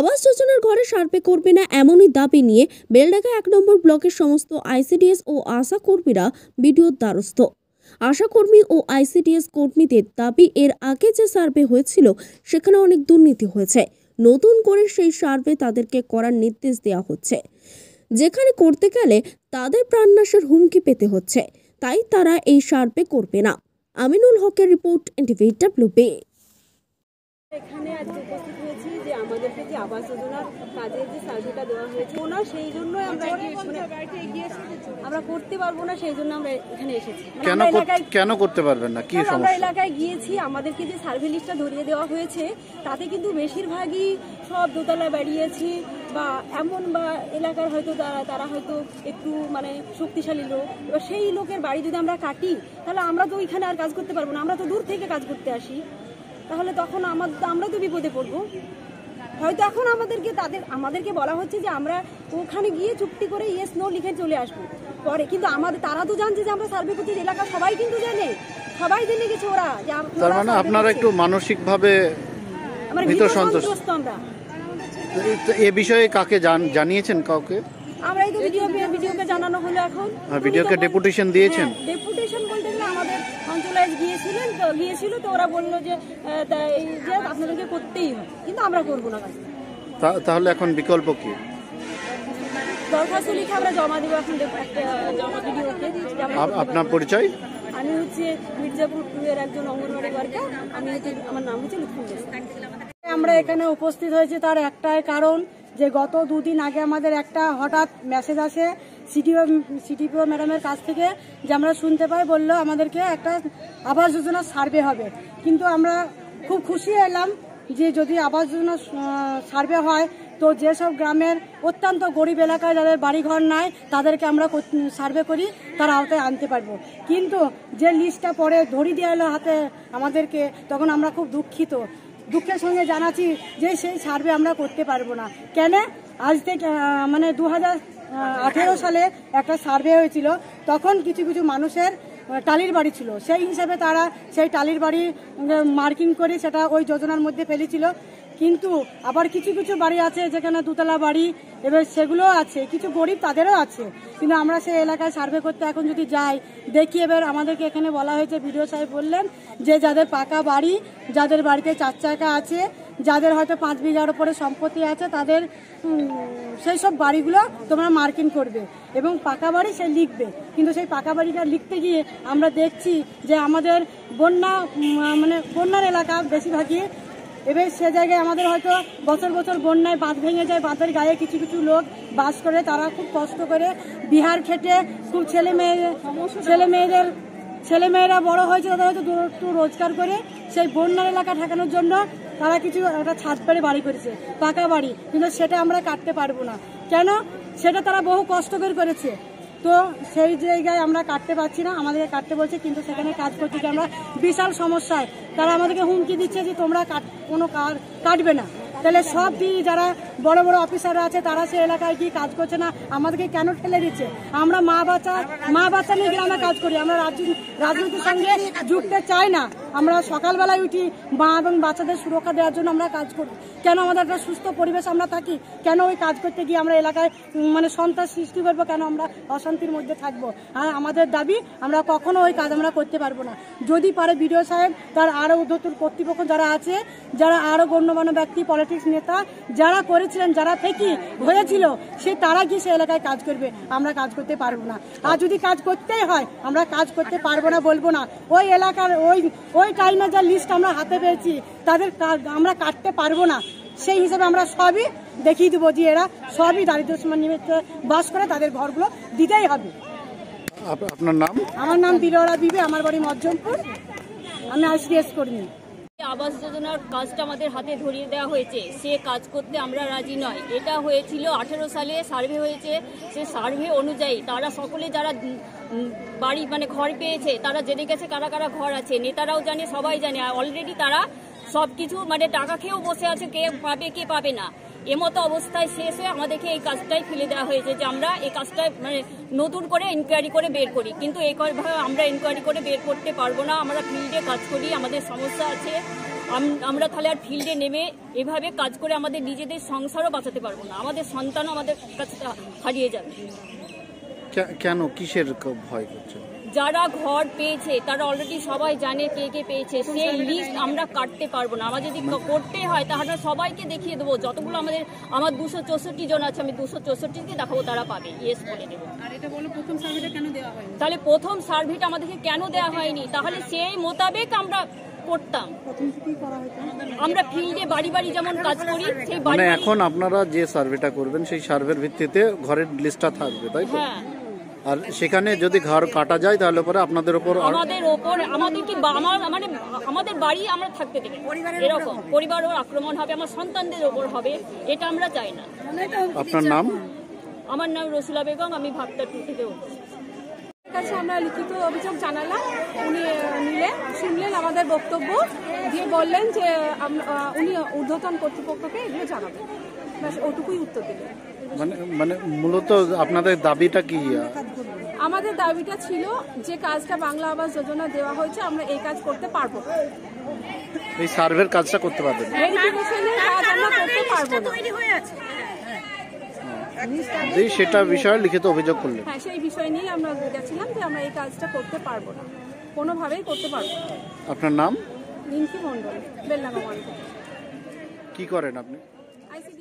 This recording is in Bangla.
আবাস যোজনার ঘরে সার্ভে করবে না এমনই দাবি নিয়ে বেলডাঙ্গা এক নম্বর ব্লকের সমস্ত আইসিডিএস ও আশা কর্মীরা বিডিওর দ্বারস্থ। আশাকর্মী ও আইসিডিএস কর্মীদের দাবি, এর আগে যে সার্ভে হয়েছিল, সেখানে অনেক দুর্নীতি হয়েছে। নতুন করে সেই সার্ভে তাদেরকে করার নির্দেশ দেওয়া হচ্ছে। যেখানে করতে গেলে তাদের প্রাণনাশের হুমকি পেতে হচ্ছে। তাই তারা এই সার্ভে করবে না। আমিনুল হকের রিপোর্ট, এনটিভি ডাব্লিউবি এখানে আজ উপস্থিত যে আমাদেরকে যে আবাস যোজনার কাজের যে সার্ভেটা দেওয়া হয়েছে না সেই জন্য আমরা মানে আমরা করতে পারব না সেই জন্য আমরা এখানে এসেছি। মানে কেন এলাকায় কেন করতে পারবেন না? কি আমরা সমস্যা? এলাকায় গিয়েছি আমাদেরকে যে সার্ভে লিস্টটা ধরিয়ে দেওয়া হয়েছে তাতে কিন্তু বেশিরভাগই সব দোতলা বেরিয়েছি বা এমন বা এলাকার হয়তো তারা তারা হয়তো একটু মানে শক্তিশালী লোক। এবার সেই লোকের বাড়ি যদি আমরা কাটি তাহলে আমরা তো ওইখানে আর কাজ করতে পারব না। আমরা তো দূর থেকে কাজ করতে আসি। তাহলে তখন আমার আমরা তো বিপদে পড়ব। হয়তো এখন আমাদেরকে তাদের আমাদেরকে বলা হচ্ছে যে আমরা ওখানে গিয়ে চুক্তি করে ইয়েস নো লিখে চলে আসব। পরে কিন্তু আমাদের তারা তো জানছে যে আমরা সার্ভে করছি এলাকা সবাই কিন্তু জানে। সবাই জেনে গেছে ওরা যে তার মানে আপনারা একটু মানসিক ভাবে আমরা ভীত ভীত সন্ত্রস্ত। সন্ত্রস্ত আমরা। এ বিষয়ে কাকে জান- জানিয়েছেন কাউকে? আমরা এই তো ভিডিও ভিডিওকে জানানো হলো এখন। হ্যাঁ, ভিডিওকে ডেপুটেশন দিয়েছেন। ডেপুটেশন অঞ্চলাইজ গিয়েছিলেন তো গিয়েছিল তো ওরা বলল যে এই যে আপনাদেরকে করতেই হয় কিন্তু আমরা করব না। তাহলে এখন বিকল্প কি? দরখাস্ত লিখে আমরা জমা দেবো এখন আপনার পরিচয়? আমি হচ্ছে মির্জাপুর টু এর একজন অঙ্গনওয়াড়ি ওয়ার্কার। আমি হচ্ছে আমার নাম হচ্ছে লুৎফুল আমরা এখানে উপস্থিত হয়েছি তার একটাই কারণ যে গত দুদিন আগে আমাদের একটা হঠাৎ মেসেজ আসে সিডিও সিডিপিও ম্যাডামের কাছ থেকে যে আমরা শুনতে পাই, বলল আমাদেরকে একটা আবাস যোজনা সার্ভে হবে। কিন্তু আমরা খুব খুশি এলাম যে যদি আবাস যোজনা সার্ভে হয়, তো যেসব গ্রামের অত্যন্ত গরিব এলাকায় যাদের বাড়িঘর নাই, তাদেরকে আমরা সার্ভে করি, তার আওতায় আনতে পারব। কিন্তু যে লিস্টটা পরে ধরি দেওয়া হলো হাতে আমাদেরকে, তখন আমরা খুব দুঃখিত। দুঃখের সঙ্গে জানাচ্ছি যে সেই সার্ভে আমরা করতে পারব না। কেন? আজ থেকে মানে দু হাজার আঠেরো সালে একটা সার্ভে হয়েছিল, তখন কিছু কিছু মানুষের টালির বাড়ি ছিল। সেই হিসাবে তারা সেই টালির বাড়ি মার্কিং করে সেটা ওই যোজনার মধ্যে ফেলেছিল। কিন্তু আবার কিছু কিছু বাড়ি আছে যেখানে দুতলা বাড়ি, এবার সেগুলো আছে। কিছু গরিব তাদেরও আছে। কিন্তু আমরা সেই এলাকায় সার্ভে করতে এখন যদি যাই, দেখি এবার আমাদেরকে এখানে বলা হয়েছে, বিডিও সাহেব বললেন যে যাদের পাকা বাড়ি, যাদের বাড়িতে চার চাকা আছে যাদের হয়তো পাঁচ বিঘার উপরে সম্পত্তি আছে, তাদের সেই সব বাড়িগুলো তোমরা মার্কিং করবে এবং পাকা বাড়ি সে লিখবে। কিন্তু সেই পাকা বাড়িটা লিখতে গিয়ে আমরা দেখছি যে আমাদের বন্যা মানে বন্যার এলাকা বেশিরভাগই। এবার সে জায়গায় আমাদের হয়তো বছর বছর বন্যায় বাঁধ ভেঙে যায়, বাঁধের গায়ে কিছু কিছু লোক বাস করে, তারা খুব কষ্ট করে বিহার খেটে খুব ছেলে মেয়ে, ছেলে মেয়েদের, ছেলে মেয়েরা বড় হয়েছে, তাদের হয়তো একটু রোজগার করে সেই বন্যার এলাকা ঠেকানোর জন্য তারা কিছু একটা ছাদ পেরে বাড়ি করেছে, পাকা বাড়ি, কিন্তু সেটা আমরা কাটতে পারব না। কেন? সেটা তারা বহু কষ্ট করে করেছে। তো সেই জায়গায় আমরা কাটতে পারছি না, আমাদেরকে কাটতে বলছে, কিন্তু সেখানে কাজ করছি আমরা বিশাল সমস্যায়। তারা আমাদেরকে হুমকি দিচ্ছে যে তোমরা কোনো কাটবে না। তাহলে সব যারা বড় বড় অফিসাররা আছে, তারা সে এলাকায় গিয়ে কাজ করছে না। আমাদেরকে কেন ঠেলে দিচ্ছে? আমরা মা বাচ্চা মা বাচ্চা নিয়ে আমরা কাজ করি। আমরা রাজনীতি রাজনীতির সঙ্গে যুক্ত চাই না। আমরা সকালবেলায় উঠি মা এবং বাচ্চাদের সুরক্ষা দেওয়ার জন্য আমরা কাজ করি। কেন আমাদের একটা সুস্থ পরিবেশ আমরা থাকি? কেন ওই কাজ করতে গিয়ে আমরা এলাকায় মানে সন্ত্রাস সৃষ্টি করব? কেন আমরা অশান্তির মধ্যে থাকব? আর আমাদের দাবি, আমরা কখনো ওই কাজ আমরা করতে পারব না। যদি পারে বিডিও সাহেব, তার আরও উদ্ধতর কর্তৃপক্ষ যারা আছে, যারা আরও গণ্যমান্য ব্যক্তি পলিটিক্স নেতা, যারা করেছিলেন যারা থেকে হয়েছিল সে তারা গিয়ে সে এলাকায় কাজ করবে। আমরা কাজ করতে পারব না। আর যদি কাজ করতেই হয় আমরা কাজ করতে পারব না বলব না। ওই এলাকার ওই ওই টাইমে যা লিস্ট আমরা হাতে পেয়েছি তাদের আমরা কাটতে পারব না। সেই হিসাবে আমরা সবই দেখিয়ে দেবো যে এরা সবই দারিদ্র সীমা নিমিত্ত বাস করে তাদের ঘরগুলো দিতেই হবে। আপ- আপনার নাম? আমার নাম বিরোরা বিবি আমার বাড়ি মজ্জমপুর আমি আইসিএস কর্মী। আবাস যোজনার কাজটা আমাদের হাতে ধরিয়ে দেওয়া হয়েছে, সে কাজ করতে আমরা রাজি নয়। এটা হয়েছিল আঠেরো সালে সার্ভে হয়েছে। সে সার্ভে অনুযায়ী তারা সকলে যারা বাড়ি মানে ঘর পেয়েছে, তারা জেনে গেছে কারা কারা ঘর আছে। নেতারাও জানে, সবাই জানে। অলরেডি তারা সব কিছু মানে টাকা খেয়েও বসে আছে, কে পাবে কে পাবে না। এমতো অবস্থায় শেষে আমাদেরকে এই কাজটাই ফেলে দেওয়া হয়েছে যে আমরা এই কাজটা মানে নতুন করে ইনকোয়ারি করে বের করি। কিন্তু এই ভাবে আমরা ইনকোয়ারি করে বের করতে পারব না। আমরা ফিল্ডে কাজ করি, আমাদের সমস্যা আছে। আমরা তাহলে আর ফিল্ডে নেমে এভাবে কাজ করে আমাদের নিজেদের সংসারও বাঁচাতে পারব না। আমাদের সন্তানও আমাদের কাছে হারিয়ে যাবে। কেন? কিসের ভয় করছে যারা ঘর পেয়েছে তারা অলরেডি সবাই জানে কে কে পেয়েছে। সেই লিস্ট আমরা কাটতে পারব না। আমার যদি করতে হয় তাহলে সবাইকে দেখিয়ে দেবো। যতগুলো আমাদের আমার দুশো চৌষট্টি জন আছে আমি দুশো চৌষট্টিকে দেখাবো তারা পাবে। ইয়েস বলে দেবো। আর এটা বলো প্রথম সার্ভেটা কেন দেওয়া হয়নি? তাহলে প্রথম সার্ভেটা আমাদেরকে কেন দেওয়া হয়নি? তাহলে সেই মোতাবেক আমরা করতাম। আমরা ফিল্ডে বাড়ি বাড়ি যেমন কাজ করি সেই বাড়ি মানে এখন আপনারা যে সার্ভেটা করবেন সেই সার্ভের ভিত্তিতে ঘরের লিস্টটা থাকবে তাই তো? হ্যাঁ। আর সেখানে যদি ঘর কাটা যায় তাহলে পরে আপনাদের উপর আমাদের ওপর আমাদের কি আমার মানে আমাদের বাড়ি আমরা থাকতে দেবে এরকম। পরিবারের আক্রমণ হবে আমার সন্তানদের ওপর হবে এটা আমরা চাই না। আপনার নাম? আমার নাম রসুলা বেগম আমি ভাবটা টু থেকে উঠছি কাছে আমরা লিখিত অভিযোগ জানালাম। উনি নিলেন শুনলেন আমাদের বক্তব্য দিয়ে বললেন যে উনি ঊর্ধ্বতন কর্তৃপক্ষকে এগুলো জানাবেন। ব্যাস ওটুকুই উত্তর দিলেন মানে মানে মূলত আপনাদের দাবিটা কি? আমাদের দাবিটা ছিল যে কাজটা বাংলা আবাস যোজনা দেওয়া হয়েছে আমরা এই কাজ করতে পারব না। এই সার্ভের কাজটা করতে পারবেন? ভেরিফিকেশনের কাজ আমরা করতে পারব না। যে সেটা বিষয়ে লিখিত অভিযোগ করলেন। হ্যাঁ সেই বিষয় নিয়ে আমরা গেছিলাম যে আমরা এই কাজটা করতে পারব না। কোনোভাবেই করতে পারব না। আপনার নাম? রিঙ্কি মন্ডল বেলনামা মন্ডল কি করেন আপনি? আইসিডি